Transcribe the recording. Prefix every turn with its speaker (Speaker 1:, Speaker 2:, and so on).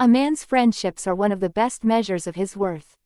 Speaker 1: A man's friendships are one of the best measures of his worth.